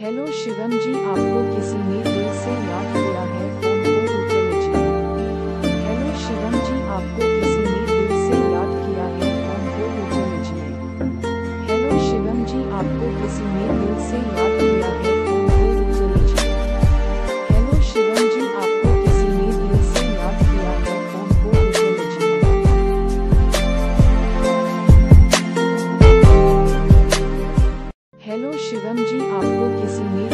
Hello Shivam जी आपको किसी ने दिल से याद किया है? हेलो शिवम जी आपको किसी ने दिल से याद किया है? हेलो शिवम जी आपको किसी ने हेलो शिवम जी आपको किसी ने